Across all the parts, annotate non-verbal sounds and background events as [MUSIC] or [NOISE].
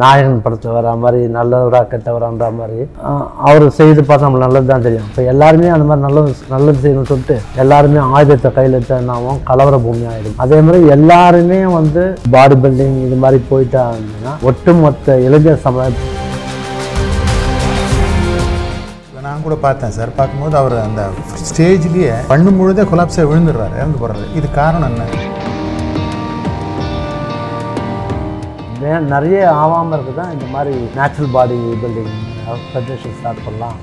நாயகன் படத்தில் வர மாதிரி நல்லவரா கெட்டவரான்ற மாதிரி அவர் செய்து பார்த்தா நம்மளுக்கு நல்லது தான் தெரியும். இப்போ எல்லாருமே அந்த மாதிரி நல்லது நல்லது செய்யணும்னு சொல்லிட்டு எல்லாருமே ஆயுதத்தை கையில் எடுத்தாவும் கலவர பூமி ஆகிடும் அதே மாதிரி எல்லாருமே வந்து பாடி பில்டிங் இது மாதிரி போயிட்டாங்கன்னா ஒட்டுமொத்த இளைஞர் சமுதாயம் நான் கூட பார்த்தேன் சார். பார்க்கும்போது அவர் அந்த ஸ்டேஜ்லேயே பண்ணும் முழுதே கொலாப்ஸாக விழுந்துடுறாரு. இறந்து போடுறாரு இது காரணம் என்ன? வே- நிறைய ஆகாமல் இருக்குது தான் இந்த மாதிரி natural body building federation start பண்ணலாம்.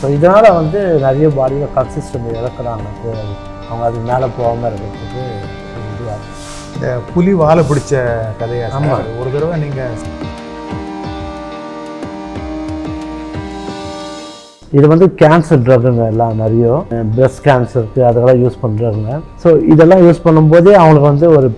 ஸோ இதனால் வந்து நிறைய பாடியில் கன்சிஸ்டன்ட் இழக்கிறாங்க அது அவங்க அது மேலே போகாமல் இருக்கிறதுக்கு இதுவாக இந்த புலி வாழை பிடிச்ச கதையா சார்? ஆமா. ஒரு தடவை நீங்கள் இது வந்து கேன்சர் ட்ரக்குங்க எல்லாம் நிறைய. பிரஸ்ட் கேன்சருக்கு அதெல்லாம் யூஸ் பண்ணுறாங்க ஸோ இதெல்லாம் யூஸ் பண்ணும்போதே அவங்களுக்கு வந்து ஒரு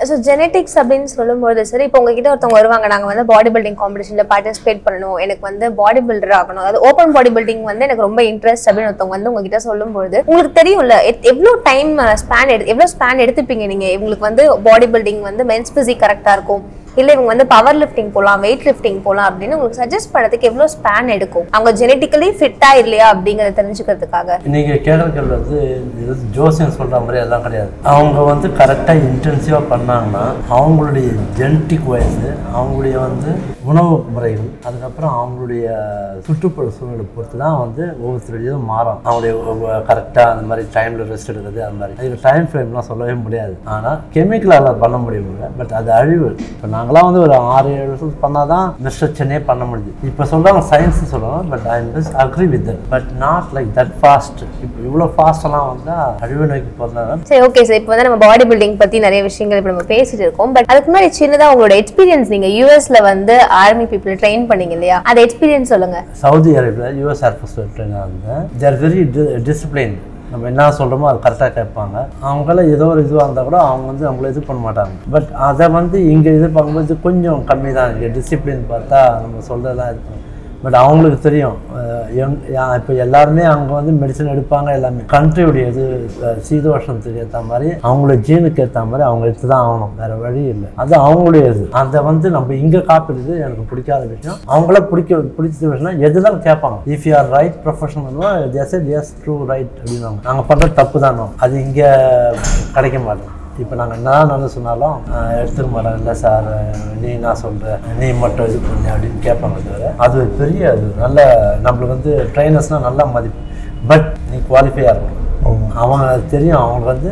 ஸோ ஜெனெட்டிக்ஸ் அப்படின்னு சொல்லும்போது சரி இப்போ உங்ககிட்ட ஒருத்தவங்க வருவாங்க. நாங்கள் வந்து பாடி பில்டிங் காம்படிஷனில் பார்ட்டிசிபேட் பண்ணணும். எனக்கு வந்து பாடி பில்டர் ஆகணும். அதாவது ஓப்பன் பாடி பில்டிங் வந்து எனக்கு ரொம்ப இன்ட்ரெஸ்ட் அப்படின்னு ஒருத்தவங்க வந்து உங்ககிட்ட சொல்லும்போது உங்களுக்கு தெரியும்ல எத்- எவ்வளோ டைம் ஸ்பேன் எடு எவ்வளோ ஸ்பேன் எடுத்துப்பீங்க நீங்கள் உங்களுக்கு வந்து பாடி பில்டிங் வந்து மென்ஸ் பிசிக் கரெக்டாக இருக்கும். இல்லை இவங்க வந்து பவர் லிஃப்டிங் போகலாம் வெயிட் லிஃப்டிங் போகலாம் அப்படின்னு உங்களுக்கு சஜஸ்ட் பண்ணுறதுக்கு எவ்வளோ ஸ்பேன் எடுக்கும்? அவங்க ஜெனட்டிக்கலி ஃபிட்டாக இல்லையா அப்படிங்கிறத தெரிஞ்சுக்கிறதுக்காக? நீங்கள் கேட்குற வந்து இது ஜோசியம் சொல்கிற மாதிரி எல்லாம் கிடையாது. அவங்க வந்து கரெக்டாக இன்டென்சிவாக பண்ணாங்கன்னா அவங்களுடைய ஜெனட்டிக் வயசு அவங்களுடைய வந்து உணவு முறைகள் அதுக்கப்புறம் அவங்களுடைய சுற்றுப்புற சூழ்நிலை பொறுத்து தான் வந்து ஒவ்வொருத்தருடையதும் மாறும். அவங்களுடைய கரெக்டாக அந்த மாதிரி டைமில் ரெஸ்ட் எடுக்கிறது அந்த மாதிரி. அதுக்கு டைம் ஃப்ரேம்லாம் சொல்லவே முடியாது. ஆனால் கெமிக்கலால் பண்ண முடியும் பட் அது அழிவு. இப்போ நாங்களாம் வந்து ஒரு ஆறு ஏழு வருஷம் பண்ணால் தான் மிஸ்டர் பண்ண முடியுது இப்போ சொல்கிறாங்க சயின்ஸ் சொல்லுவாங்க but I disagree with that but not like that fast இப்போ இவ்வளோ ஃபாஸ்டெல்லாம் வந்தால் அழிவு நோய்க்கு போகிறதால சரி ஓகே சார் இப்போ வந்து நம்ம பாடி பில்டிங் பற்றி நிறைய விஷயங்கள் இப்போ நம்ம பேசிட்டு இருக்கோம். பட் அதுக்கு முன்னாடி சின்னதாக உங்களோட எக்ஸ்பீரியன்ஸ் நீங்கள் யூஎஸில் வந்து ஆர்மி பீப்புள் ட்ரெயின் பண்ணீங்க இல்லையா? அது எக்ஸ்பீரியன்ஸ் சொல்லுங்க. Saudi Arabia US air force ட்ரெயினாக இருந்தேன் தேர் வெரி டிசிப்ளின் நம்ம என்ன சொல்கிறோமோ அது கரெக்டாக கேட்பாங்க. அவங்களாம் ஏதோ ஒரு இதுவாக இருந்தால் கூட அவங்க வந்து அவங்கள இது பண்ண மாட்டாங்க. பட் அதை வந்து இங்கே இது பார்க்கும்போது கொஞ்சம் கம்மி தான் இருக்குது டிசிப்ளின் பார்த்தா நம்ம சொல்கிறதெல்லாம் இருக்கும் பட் அவங்களுக்கு தெரியும். எங் இப்போ எல்லாருமே அவங்க வந்து மெடிசன் எடுப்பாங்க எல்லாமே. கண்ட்ரியுடைய இது அஹ் ஏற்ற மாதிரி அவங்களோட ஜீனுக்கு ஏற்ற மாதிரி அவங்க எடுத்து தான் ஆகணும். வேற வழி இல்லை. அது அவங்களுடைய இது. அதை வந்து நம்ம இங்கே காப்பிடுறது எனக்கு பிடிக்காத விஷயம். அவங்கள பிடிக்க பிடிச்ச விஷயம்னா எதுதான் கேட்பாங்க. இஃப் யூ ஆர் ரைட் ப்ரொஃபஷனல்னா எஸ் எஸ் ட்ரூ ரைட் அப்படின்னாங்க நாங்கள் பண்ணுற தப்பு தானோ அது இங்கே கிடைக்க மாட்டோம் இப்போ நாங்கள் என்ன நல்லது சொன்னாலும் எடுத்துக்க மாட்டோம் இல்லை சார் நீ என்ன சொல்கிற நீ மட்டும் இது பண்ணு அப்படின்னு கேட்பாங்க தவிர அது பெரிய அது நல்ல நம்மளுக்கு வந்து ட்ரைனர்ஸ்னால் நல்ல மதிப்பு. பட் நீ குவாலிஃபையாக இருக்கணும். அவங்க தெரியும். அவங்க வந்து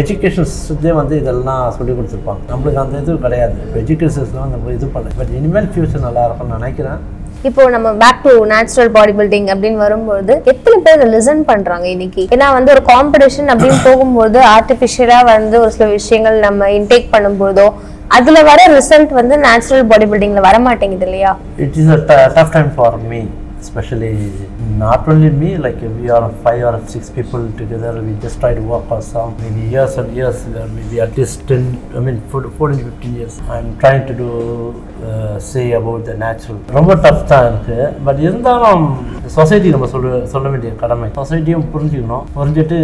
எஜுகேஷன் சிஸ்டத்துலேயே வந்து இதெல்லாம் சொல்லி கொடுத்துருப்பாங்க. நம்மளுக்கு அந்த இது கிடையாது. இப்போ எஜுகேஷன் சிஸ்டம் நம்ம இது பண்ணல. பட் இனிமேல் ஃபியூச்சர் நல்லா இருக்கும்னு நினைக்கிறேன். இப்போ நம்ம back to natural body building அப்படின்னு வரும்போது எத்தனை பேர் லிசன் பண்றாங்க இன்னைக்கு? ஏன்னா வந்து ஒரு காம்படிஷன் அப்படின்னு [COUGHS] போகும்போது ஆர்டிஃபிஷியலா வந்து ஒரு சில விஷயங்கள் நம்ம இன்டேக் பண்ணும்போதோ அதுல வர ரிசல்ட் வந்து நேச்சுரல் பாடி பில்டிங்ல வர மாட்டேங்குது இல்லையா a t- tough time for me. especially not only me like we are five or six people together we just try to work on some maybe years and years uh, maybe at least 10 i mean 14 14 15 years i'm trying to do uh, say about the natural ரொம்ப tough தான் இருக்கு but இருந்தாலும் society நம்ம சொல்ல சொல்ல வேண்டிய கடமை. சொசைட்டியும் புரிஞ்சுக்கணும். புரிஞ்சுட்டு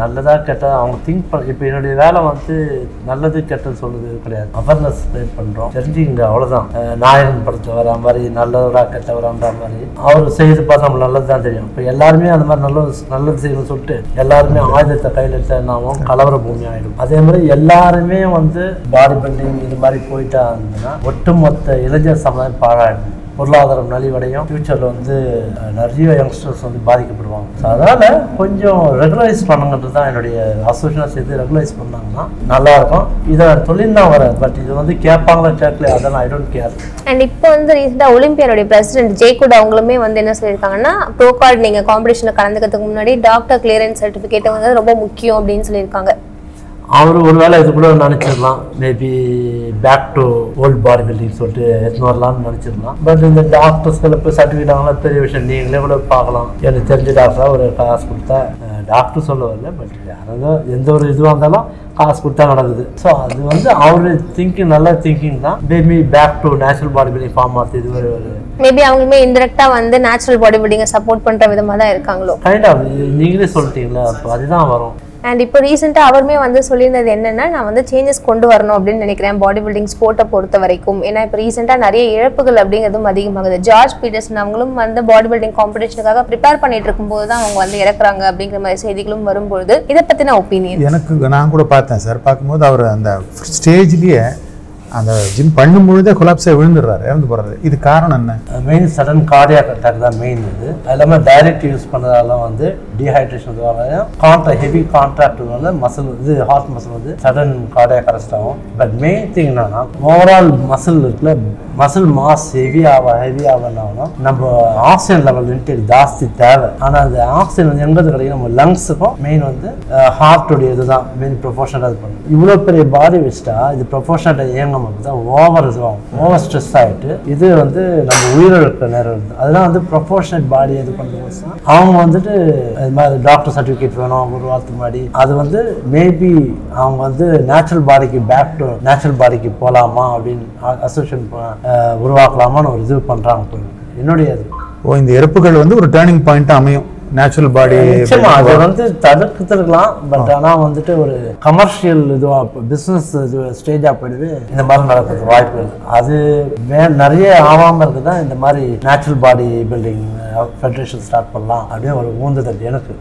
நல்லதா கெட்டதா அவங்க திங்க் பண்ண இப்போ என்னுடைய வேலை வந்து நல்லது கெட்டது சொல்றது கிடையாது. அவேர்னஸ் ஸ்ப்ரெட் பண்ணுறோம் தெரிஞ்சுக்கங்க அவ்வளோதான் நாயகன் படத்தில் வர மாதிரி நல்லவரா கெட்டவரான்ற மாதிரி அவர் செய்து பார்த்தா நம்ம நல்லது தான் தெரியும். இப்போ எல்லாருமே அந்த மாதிரி நல்லது நல்லது செய்யணும்னு சொல்லிட்டு எல்லாருமே ஆயுதத்தை கையில் எடுத்தாவும் கலவர பூமி ஆகிடும் அதே மாதிரி எல்லாருமே வந்து பாடி பில்டிங் இது மாதிரி போயிட்டா இருந்ததுன்னா ஒட்டுமொத்த இளைஞர் சமுதாயம் பாழாயிடும். பொருளாதாரம் நலிவடையும். ஃப்யூச்சரில் வந்து நிறைய யங்ஸ்டர்ஸ் வந்து பாதிக்கப்படுவாங்க. ஸோ அதனால் கொஞ்சம் ரெகுலரைஸ் பண்ணுங்கிறது தான் என்னுடைய அசோசியனாக சேர்த்து ரெகுலரைஸ் பண்ணாங்கன்னா நல்லாயிருக்கும். இதை தொழில் தான் வராது பட் இது வந்து கேட்பாங்களா கேட்கல அதெல்லாம் ஐ டோன்ட் கேர் அண்ட் இப்போ வந்து ரீசெண்டாக ஒலிம்பியானுடைய பிரசிடென்ட் ஜெய்குட் அவங்களுமே வந்து என்ன சொல்லியிருக்காங்கன்னா ப்ரோ கார்டு நீங்கள் காம்படிஷனில் கலந்துக்கிறதுக்கு முன்னாடி டாக்டர் கிளியரன்ஸ் சர்டிஃபிகேட் வந்து ரொம்ப முக்கியம் அப்படின்னு சொல்லியிருக்காங்க. அவர் ஒருவேளை இது கூட நினச்சிடலாம். Maybe back to old body building சொல்லிட்டு எடுத்துன்னு வரலாம்னு நினச்சிடலாம். பட் இந்த டாக்டர்ஸ்களை இப்போ சர்டிஃபிகேட் பெரிய விஷயம். நீங்களே கூட பார்க்கலாம். எனக்கு தெரிஞ்ச டாக்டராக ஒரு காசு கொடுத்தா டாக்டர் சொல்ல வரல பட் யாராவது எந்த ஒரு இதுவாக இருந்தாலும் காசு கொடுத்தா நடக்குது. ஸோ அது வந்து அவரு திங்கிங் நல்ல திங்கிங் தான். Maybe back to natural body building form ஆகுது இது ஒரு மேபி அவங்களுமே இன்டெரக்டா வந்து நேச்சுரல் பாடி பில்டிங்கை சப்போர்ட் பண்ற விதமா தான் இருக்காங்களோ? கைண்ட் ஆஃப் நீங்களே சொல்லிட்டீங்களா அப்போ அதுதான் வரும். அண்ட் இப்போ ரீசெண்டாக அவருமே வந்து சொல்லியிருந்தது என்னென்னா நான் வந்து சேஞ்சஸ் கொண்டு வரணும் அப்படின்னு நினைக்கிறேன் பாடி பில்டிங் ஸ்போர்ட்டை பொறுத்த வரைக்கும். ஏன்னா இப்போ ரீசெண்டாக நிறைய இழப்புகள் அப்படிங்கிறதும் அதிகமாகுது. ஜார்ஜ் பீட்டர்சன் அவங்களும் வந்து பாடி பில்டிங் காம்படிஷனுக்காக ப்ரிப்பேர் பண்ணிட்டு இருக்கும்போது தான் அவங்க வந்து இறக்குறாங்க அப்படிங்கிற மாதிரி செய்திகளும் வரும்பொழுது இதை பற்றின ஒப்பீனியன் எனக்கு நான் கூட பார்த்தேன் சார். பார்க்கும்போது அவர் அந்த ஸ்டேஜ்லேயே அந்த ஜிம் பண்ணும் பொழுதே கொலாப்ஸே விழுந்துடுறாரு இறந்து போகிறாரு இது காரணம் என்ன? மெயின் சடன் கார்டியாக் அட்டாக் தான் மெயின் இது. அது இல்லாமல் டைரக்ட் யூஸ் பண்ணதால வந்து டீஹைட்ரேஷன் கான்ட்ரா ஹெவி கான்ட்ராக்ட்னால மசில் இது ஹார்ட் மசில் வந்து சடன் கார்டியாக் அரெஸ்ட் ஆகும். பட் மெயின் திங் என்னன்னா ஓவரால் மசில் இருக்குல்ல மசில் மாஸ் ஹெவி ஆக ஹெவி ஆகணும் நம்ம ஆக்சிஜன் லெவல் இன்டேக் ஜாஸ்தி தேவை. ஆனால் அந்த ஆக்சிஜன் வந்து எங்கிறது கிடைக்கும் நம்ம லங்ஸுக்கும் மெயின் வந்து ஹார்ட்டுடைய இதுதான் மெயின் ப்ரொஃபஷனல் இது பண்ணும். இவ்வளோ பெரிய பாடி வச்சுட்டா இது ப்ரொஃபஷனல் இயங்க போது தான் ஓவர் இதுவாகும் ஓவர் ஸ்ட்ரெஸ் ஆகிட்டு இது வந்து நம்ம உயிரிழக்க நேரம் இருக்குது அதெல்லாம் வந்து ப்ரொஃபஷனல் பாடி இது பண்ணும்போது தான் அவங்க வந்துட்டு இது மாதிரி டாக்டர் சர்டிஃபிகேட் வேணும் ஒரு வாரத்துக்கு முன்னாடி. அது வந்து மேபி அவங்க வந்து நேச்சுரல் பாடிக்கு பேக் டு நேச்சுரல் பாடிக்கு போகலாமா அப்படின்னு அசோசியேஷன் உருவாக்கலாமான்னு ஒரு இது பண்ணுறாங்க போயிருக்கு என்னுடைய இது. ஓ இந்த இறப்புகள் வந்து ஒரு டேர்னிங் பாயிண்ட்டாக அமையும். நேச்சுரல் பாடி நிச்சயமா அதை வந்து தடுத்துருக்கலாம் பட் ஆனா வந்துட்டு ஒரு கமர்ஷியல் இதுவா பிசினஸ் இது ஸ்டேஜா போயிடுது. இந்த மாதிரி நடக்கிறது வாய்ப்பு இல்லை. அது வே நிறைய ஆகாம இருக்குதான் இந்த மாதிரி natural body building federation start பண்ணலாம் அப்படின்னு ஒரு ஊந்துதல் எனக்கு.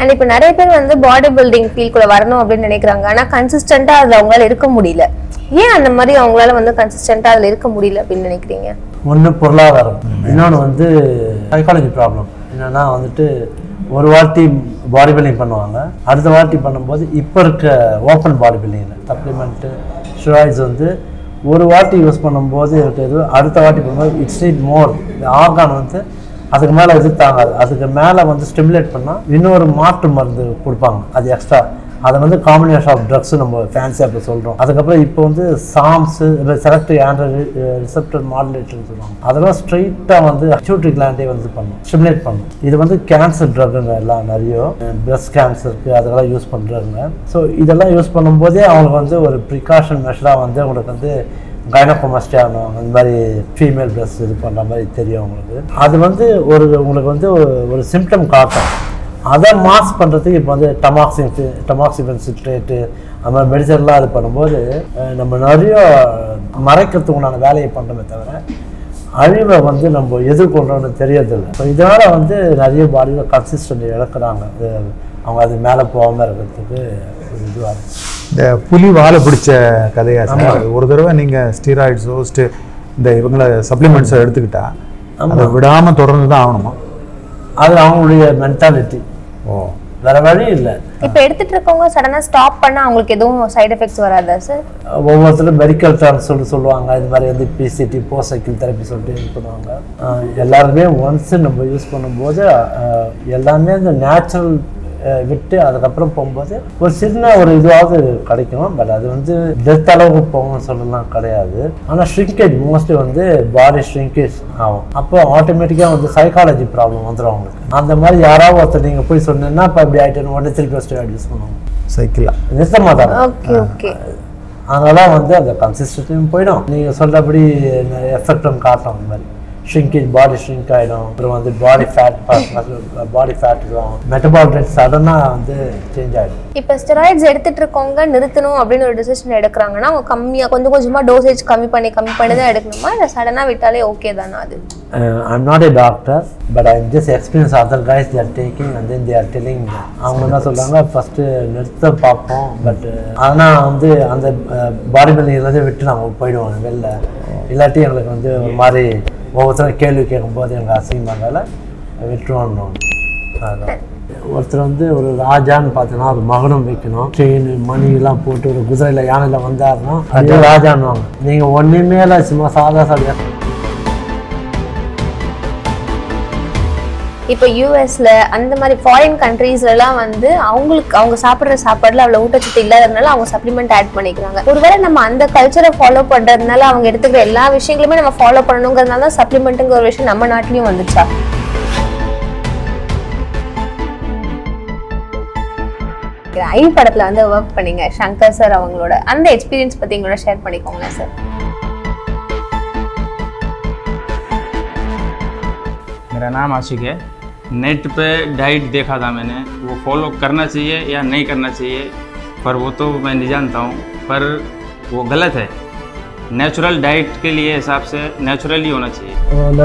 அண்ட் இப்போ நிறைய பேர் வந்து பாடி பில்டிங் ஃபீல்டுக்குள்ள வரணும் அப்படின்னு நினைக்கிறாங்க. ஆனா கன்சிஸ்டண்டா அதுல அவங்களால இருக்க முடியல. ஏன் அந்த மாதிரி அவங்களால வந்து கன்சிஸ்டண்டா அதுல இருக்க முடியல அப்படின்னு நினைக்கிறீங்க? ஒன்று பொருளாதாரம். இன்னொன்று வந்து சைக்காலஜி ப்ராப்ளம் என்னன்னா வந்துட்டு ஒரு வாட்டி பாடி பில்டிங் பண்ணுவாங்க. அடுத்த வாட்டி பண்ணும்போது இப்போ இருக்க ஓப்பன் பாடி பில்டிங்கில் சப்ளிமெண்ட்டு ஸ்டெராய்ட்ஸ் வந்து ஒரு வாட்டி யூஸ் பண்ணும்போது இருக்கிறது அடுத்த வாட்டி பண்ணும்போது இட்ஸ் நீட் மோர் ஆர்கான் வந்து அதுக்கு மேலே எதிர்த்தாங்க தாங்காது. அதுக்கு மேலே வந்து ஸ்டிமுலேட் பண்ணால் இன்னொரு மாற்று மருந்து கொடுப்பாங்க. அது எக்ஸ்ட்ரா அதை வந்து காம்பினேஷன் ஆஃப் ட்ரக்ஸ் நம்ம ஃபேன்சியாக இப்போ சொல்கிறோம் அதுக்கப்புறம் இப்போ வந்து சாம்ஸு இல்லை செலக்டிவ் ஆண்ட்ராய்டு ரிசப்டர் மாடுலேட்டர் சொல்லுவாங்க. அதெல்லாம் ஸ்ட்ரைட்டாக வந்து அக்யூட்ரி கிளாண்டே வந்து பண்ணும். ஸ்டிமுலேட் பண்ணும். இது வந்து கேன்சர் ட்ரக்குங்க எல்லாம் நிறைய. பிரஸ்ட் கேன்சருக்கு அதெல்லாம் யூஸ் பண்ணுறாங்க ஸோ இதெல்லாம் யூஸ் பண்ணும்போதே அவங்களுக்கு வந்து ஒரு ப்ரிகாஷன் மெஷராக வந்து அவங்களுக்கு வந்து கைனோகோமஸ்டியானோ அந்த மாதிரி ஃபீமேல் பிரஸ்ட் இது பண்ணுற மாதிரி தெரியும் உங்களுக்கு அது வந்து ஒரு உங்களுக்கு வந்து ஒரு சிம்டம் காட்டும். அதை மாஸ் பண்ணுறதுக்கு இப்போ வந்து டமாக்சின் டமாக்சிஃபன் சிட்ரேட்டு அந்த மாதிரி மெடிசன்லாம் இது பண்ணும்போது நம்ம நிறைய மறைக்கிறதுக்கு உண்டான வேலையை பண்ணுறோமே தவிர அழிவை வந்து நம்ம எதிர்கொள்றோம்னு தெரியறதில்லை. ஸோ இதனால் வந்து நிறைய பாடியில் கன்சிஸ்டன்ட் இழக்கிறாங்க. அவங்க அது மேலே போகாமல் இருக்கிறதுக்கு இதுவாக இருக்குது இந்த புலி வாழை பிடிச்ச கதையா சார்? ஒரு தடவை நீங்கள் ஸ்டீராய்ட்ஸோ ஸ்டே இந்த இவங்கள சப்ளிமெண்ட்ஸை எடுத்துக்கிட்டா அதை விடாமல் தொடர்ந்து தான் ஆகணுமா? அது அவங்களுடைய மென்டாலிட்டி ஓ. வேற வழி இல்லை. இப்போ எடுத்துட்டு இருக்கவங்க சடனா ஸ்டாப் பண்ணா அவங்களுக்கு எதுவும் சைடு எஃபெக்ட்ஸ் வராதா சார் ஒவ்வொருத்தரும் மெடிக்கல் சொல்லி சொல்லுவாங்க. இது மாதிரி வந்து பிசிடி போஸ்ட் சைக்கிள் தெரப்பி சொல்லிட்டு இது பண்ணுவாங்க. எல்லாருமே ஒன்ஸ் நம்ம யூஸ் பண்ணும்போது எல்லாமே இந்த நேச்சுரல் விட்டு அதுக்கப்புறம் போகும்போது ஒரு சின்ன ஒரு இதுவாவது கிடைக்கும். பட் அது வந்து டெத் அளவுக்கு போகும்னு சொல்லலாம் கிடையாது. ஆனால் ஷ்ரிங்கேஜ் மோஸ்ட்லி வந்து பாடி ஷ்ரிங்கேஜ் ஆகும். அப்போ ஆட்டோமேட்டிக்காக வந்து சைக்காலஜி ப்ராப்ளம் வந்துடும் அவங்களுக்கு. அந்த மாதிரி யாராவது ஒருத்தர் நீங்கள் போய் சொன்னீங்கன்னா இப்போ இப்படி ஆகிட்டு உடனே திருப்பி ஸ்டேட் யூஸ் பண்ணுவாங்க. மாட்டாங்க ஓகே ஓகே அதனால வந்து அந்த கன்சிஸ்டன்சியும் போயிடும். நீங்கள் சொல்கிறபடி எஃபெக்டும் காட்டும் அந்த மாதிரி. ஷ்ரிங்கேஜ் பாடி ஷ்ரிங்க் ஆகிடும் அப்புறம் வந்து பாடி ஃபேட் பாடி ஃபேட் இதுவாகும் மெட்டபால் ரேட் சடனாக வந்து சேஞ்ச் ஆகிடும் இப்போ ஸ்டெராய்ட்ஸ் எடுத்துட்டு இருக்கவங்க நிறுத்தணும் அப்படின்னு ஒரு டிசிஷன் எடுக்கிறாங்கன்னா அவங்க கம்மியா கொஞ்சம் கொஞ்சமா டோசேஜ் கம்மி பண்ணி கம்மி பண்ணி தான் எடுக்கணுமா? இல்லை சடனா விட்டாலே ஓகே தானே அது? I'm not a doctor but I just experience other guys they're taking and then they're telling அவங்க என்ன சொல்கிறாங்க ஃபஸ்ட்டு நிறுத்த பார்ப்போம் பட் ஆனால் வந்து அந்த பாடி பில்டிங்லேருந்து விட்டு நாங்கள் போயிடுவோம் வெளில. இல்லாட்டி எங்களுக்கு வந்து ஒரு மாதிரி ஒவ்வொருத்தரும் கேள்வி கேட்கும்போது எங்கள் அசிங்கமானால விட்டுருவோம் அதான். ஒருத்தர் வந்து ஒரு ராஜான்னு பார்த்தீங்கன்னா ஒரு மகனம் வைக்கணும். செயின் மணியெல்லாம் போட்டு ஒரு குதிரையில் யானையில் வந்தாருன்னா அது ராஜான்னுவாங்க. நீங்கள் ஒன்றுமே இல்லை சும்மா சாதா சாதியா இப்போ யூஎஸ்ல அந்த மாதிரி ஃபாரின் கண்ட்ரீஸ்லலாம் வந்து அவங்களுக்கு அவங்க சாப்பிட்ற சாப்பாடுல அவ்வளோ ஊட்டச்சத்து இல்லாததுனால அவங்க சப்ளிமெண்ட் ஆட் பண்ணிக்கிறாங்க ஒருவேளை நம்ம அந்த கல்ச்சரை ஃபாலோ பண்றதுனால அவங்க எடுத்துக்கிற எல்லா விஷயங்களுமே நம்ம ஃபாலோ பண்ணணுங்கிறதுனால தான் சப்ளிமெண்ட்டுங்கிற ஒரு விஷயம் நம்ம நாட்டிலையும் வந்துச்சா நினைக்கிறேன் ஐ படத்துல வந்து ஒர்க் பண்ணீங்க சங்கர் சார் அவங்களோட அந்த எக்ஸ்பீரியன்ஸ் பத்தி எங்களோட ஷேர் பண்ணிக்கோங்களேன் சார் मेरा नाम आशिक है नेट पे डाइट देखा था मैंने, वो फॉलो करना चाहिए या नहीं करना चाहिए, पर वो तो मैं नहीं जानता हूँ, पर वो गलत है। नेचुरल डाइट के लिए हिसाब से नेचुरली होना चाहिए।